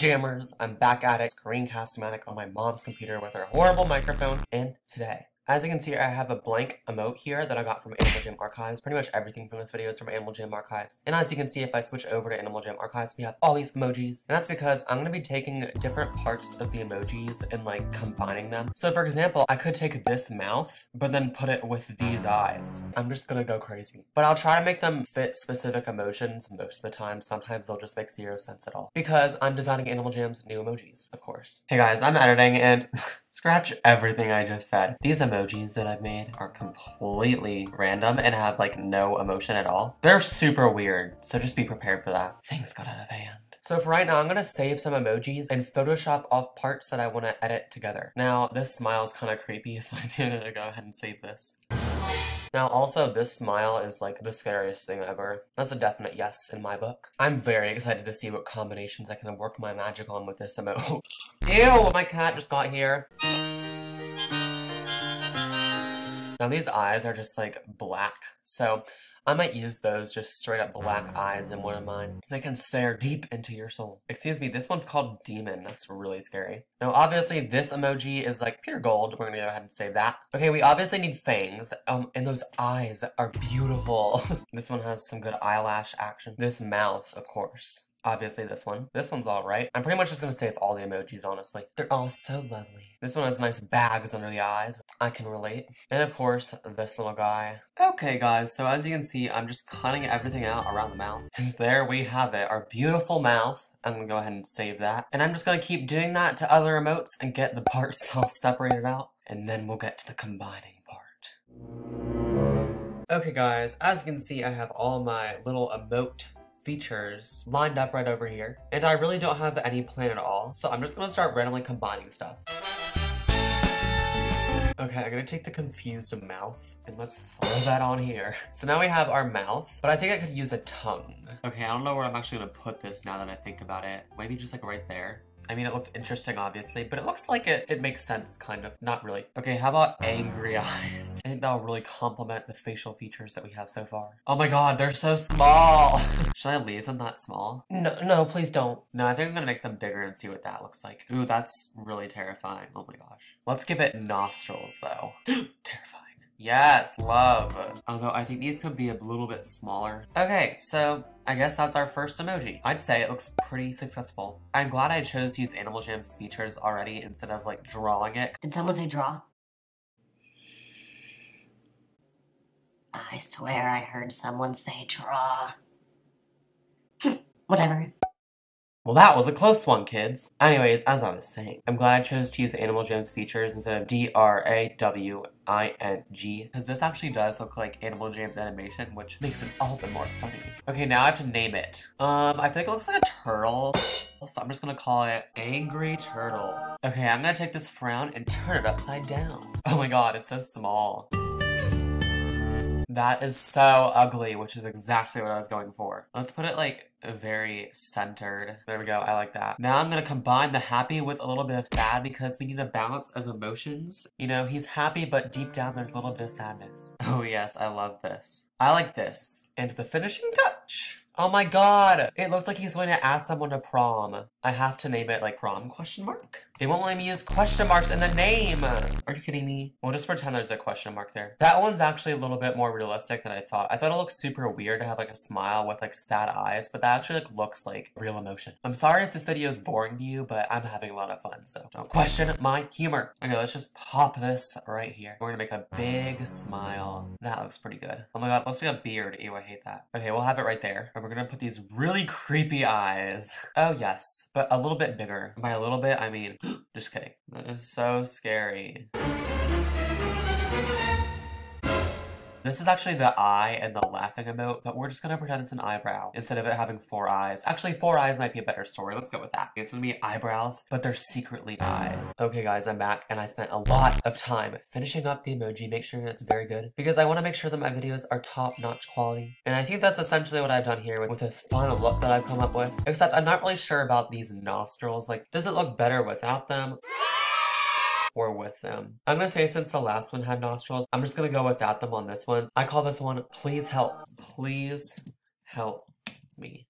Jammers! I'm back at it, Screencast-O-Matic on my mom's computer with her horrible microphone, and today, as you can see, I have a blank emote here that I got from Animal Jam Archives. Pretty much everything from this video is from Animal Jam Archives. And as you can see, if I switch over to Animal Jam Archives, we have all these emojis. And that's because I'm going to be taking different parts of the emojis and like combining them. So for example, I could take this mouth, but then put it with these eyes. I'm just going to go crazy. But I'll try to make them fit specific emotions most of the time. Sometimes they'll just make zero sense at all. Because I'm designing Animal Jam's new emojis, of course. Hey guys, I'm editing and scratch everything I just said. These emojis that I've made are completely random and have like no emotion at all. They're super weird, so just be prepared for that. Things got out of hand. So for right now, I'm gonna save some emojis and Photoshop off parts that I wanna edit together. Now, this smile is kind of creepy, so I think I'm gonna go ahead and save this. Now also, this smile is like the scariest thing ever. That's a definite yes in my book. I'm very excited to see what combinations I can work my magic on with this emote. Ew, my cat just got here. Now these eyes are just like black, so I might use those just straight up black eyes in one of mine. They can stare deep into your soul. Excuse me, this one's called Demon. That's really scary. Now obviously this emoji is like pure gold. We're gonna go ahead and save that. Okay, we obviously need fangs. Um, and those eyes are beautiful. this one has some good eyelash action. This mouth, of course. Obviously this one. This one's alright. I'm pretty much just gonna save all the emojis, honestly. They're all so lovely. This one has nice bags under the eyes. I can relate. And of course, this little guy. Okay guys, so as you can see, I'm just cutting everything out around the mouth. And there we have it, our beautiful mouth. I'm gonna go ahead and save that. And I'm just gonna keep doing that to other emotes and get the parts all separated out. And then we'll get to the combining part. Okay guys, as you can see, I have all my little emote features lined up right over here. And I really don't have any plan at all, so I'm just gonna start randomly combining stuff. Okay, I'm gonna take the confused mouth and let's throw that on here. So now we have our mouth, but I think I could use a tongue. Okay, I don't know where I'm actually gonna put this now that I think about it. Maybe just like right there. I mean, it looks interesting, obviously, but it looks like it, it makes sense, kind of. Not really. Okay, how about angry eyes? I think that'll really complement the facial features that we have so far. Oh my god, they're so small! Should I leave them that small? No, no, please don't. No, I think I'm gonna make them bigger and see what that looks like. Ooh, that's really terrifying. Oh my gosh. Let's give it nostrils, though. terrifying. Yes, love. Although I think these could be a little bit smaller. Okay, so I guess that's our first emoji. I'd say it looks pretty successful. I'm glad I chose to use Animal Jam's features already instead of like drawing it. Did someone say draw? I swear I heard someone say draw. Whatever. Well, that was a close one, kids. Anyways, as I was saying, I'm glad I chose to use Animal Jam's features instead of D-R-A-W-I-N-G, because this actually does look like Animal Jam's animation, which makes it all the more funny. Okay, now I have to name it. Um, I think it looks like a turtle, so I'm just gonna call it Angry Turtle. Okay, I'm gonna take this frown and turn it upside down. Oh my god, it's so small. That is so ugly, which is exactly what I was going for. Let's put it like very centered. There we go, I like that. Now I'm gonna combine the happy with a little bit of sad because we need a balance of emotions. You know, he's happy, but deep down there's a little bit of sadness. Oh yes, I love this. I like this. And the finishing touch. Oh my god! It looks like he's going to ask someone to prom. I have to name it like prom question mark? They won't let me use question marks in the name! Are you kidding me? We'll just pretend there's a question mark there. That one's actually a little bit more realistic than I thought. I thought it looked super weird to have like a smile with like sad eyes, but that actually like, looks like real emotion. I'm sorry if this video is boring to you, but I'm having a lot of fun, so don't question my humor. Okay, let's just pop this right here. We're gonna make a big smile. That looks pretty good. Oh my god, looks like a beard. Ew, I hate that. Okay, we'll have it right there. And we're gonna put these really creepy eyes. Oh yes, but a little bit bigger. By a little bit, I mean, just kidding. That is so scary. This is actually the eye and the laughing emote, but we're just gonna pretend it's an eyebrow instead of it having four eyes. Actually, four eyes might be a better story. Let's go with that. It's gonna be eyebrows, but they're secretly eyes. Okay guys, I'm back and I spent a lot of time finishing up the emoji, make sure it's very good, because I wanna make sure that my videos are top-notch quality. And I think that's essentially what I've done here with, with this final look that I've come up with, except I'm not really sure about these nostrils. Like, does it look better without them? Or with them. I'm gonna say since the last one had nostrils, I'm just gonna go without them on this one. I call this one Please Help. Please Help Me.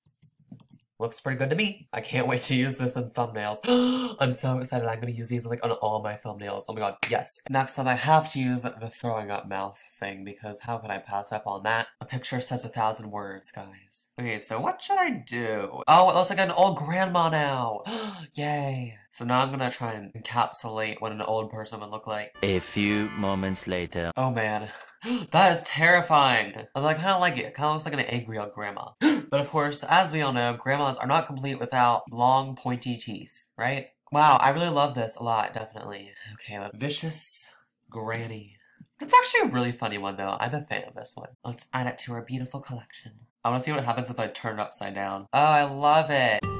Looks pretty good to me. I can't wait to use this in thumbnails. I'm so excited. I'm gonna use these like on all my thumbnails. Oh my god, yes. Next up, I have to use the throwing up mouth thing because how can I pass up on that? A picture says a thousand words, guys. Okay, so what should I do? Oh, it looks like an old grandma now. Yay. So now I'm gonna try and encapsulate what an old person would look like. A few moments later. Oh man, that is terrifying. I'm like, kind of like it. It kind of looks like an angry old grandma. But of course, as we all know, grandmas are not complete without long, pointy teeth, right? Wow, I really love this a lot, definitely. Okay. Vicious Granny. It's actually a really funny one, though. I'm a fan of this one. Let's add it to our beautiful collection. I want to see what happens if I turn it upside down. Oh, I love it.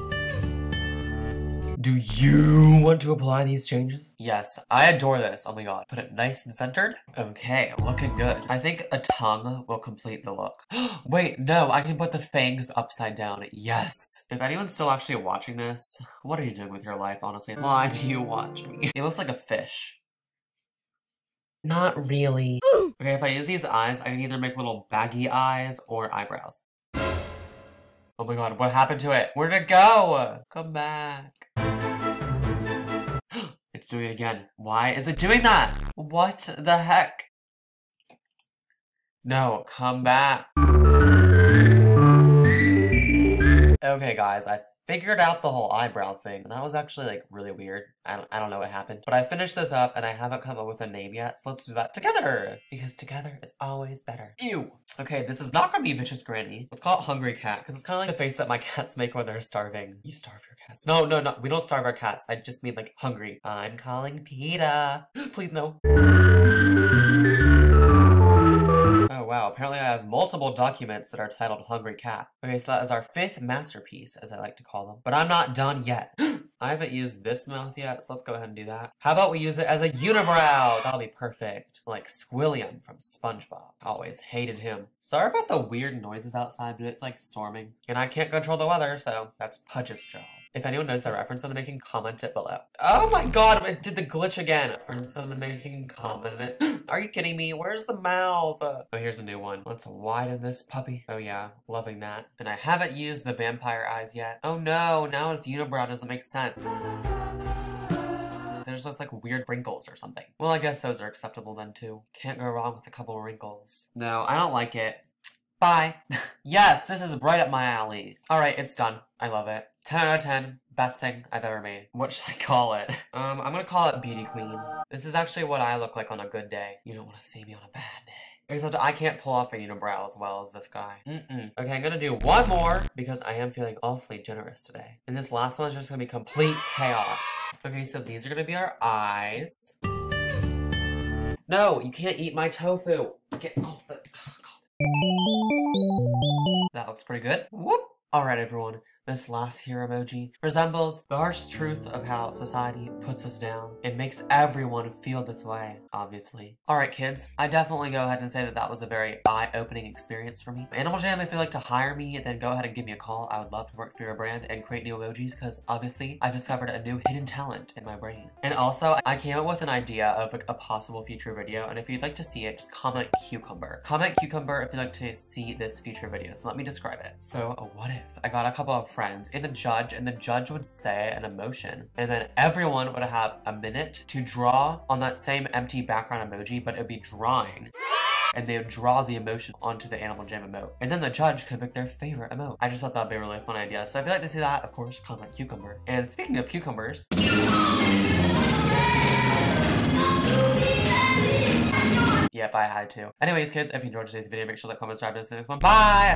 Do you want to apply these changes? Yes, I adore this. Oh my god. Put it nice and centered. Okay, looking good. I think a tongue will complete the look. Wait, no, I can put the fangs upside down. Yes. If anyone's still actually watching this, what are you doing with your life, honestly? Why do you watch me? It looks like a fish. Not really. okay, if I use these eyes, I can either make little baggy eyes or eyebrows. Oh my god, what happened to it? Where'd it go? Come back. It's doing it again. Why is it doing that? What the heck? No, come back. Okay, guys, I figured out the whole eyebrow thing. And that was actually like really weird. I don't, I don't know what happened. But I finished this up and I haven't come up with a name yet. So let's do that together. Because together is always better. Ew. Okay, this is not gonna be Vicious Granny. Let's call it Hungry Cat. Because it's kind of like the face that my cats make when they're starving. You starve your cats. No, no, no. We don't starve our cats. I just mean like hungry. I'm calling PETA. Please no. Oh wow, apparently I have multiple documents that are titled Hungry Cat. Okay, so that is our fifth masterpiece, as I like to call them. But I'm not done yet. I haven't used this mouth yet, so let's go ahead and do that. How about we use it as a unibrow? That'll be perfect. Like Squilliam from SpongeBob. Always hated him. Sorry about the weird noises outside, but it's like storming. And I can't control the weather, so that's Pudge's job. If anyone knows the reference I'm making, comment it below. Oh my god, it did the glitch again. Reference I'm making, comment it. Are you kidding me? Where's the mouth? Oh, here's a new one. Let's widen this puppy. Oh yeah, loving that. And I haven't used the vampire eyes yet. Oh no, now it's unibrow doesn't make sense. There's just like weird wrinkles or something. Well, I guess those are acceptable then too. Can't go wrong with a couple of wrinkles. No, I don't like it. Bye. yes, this is right up my alley. Alright, it's done. I love it. 10 out of 10. Best thing I've ever made. What should I call it? Um, I'm gonna call it Beauty Queen. This is actually what I look like on a good day. You don't want to see me on a bad day. Except I can't pull off a unibrow as well as this guy. Mm-mm. Okay, I'm gonna do one more because I am feeling awfully generous today. And this last one is just gonna be complete chaos. Okay, so these are gonna be our eyes. No, you can't eat my tofu. Get off the... That looks pretty good. Whoop! Alright everyone, this last here emoji resembles the harsh truth of how society puts us down. It makes everyone feel this way, obviously. Alright kids, I definitely go ahead and say that that was a very eye-opening experience for me. Animal Jam, if you'd like to hire me, then go ahead and give me a call. I would love to work for your brand and create new emojis because obviously I've discovered a new hidden talent in my brain. And also, I came up with an idea of a, a possible future video and if you'd like to see it, just comment cucumber. Comment cucumber if you'd like to see this future video. So let me describe it. So what if I got a couple of friends and a judge and the judge would say an emotion and then everyone would have a minute to draw on that same empty background emoji but it would be drawing and they would draw the emotion onto the Animal Jam emote. And then the judge could pick their favorite emote. I just thought that'd be a really fun idea. So if you'd like to see that, of course, comment cucumber. And speaking of cucumbers, Yep, I had to. Anyways, kids, if you enjoyed today's video, make sure to comment, subscribe, and see next one. Bye!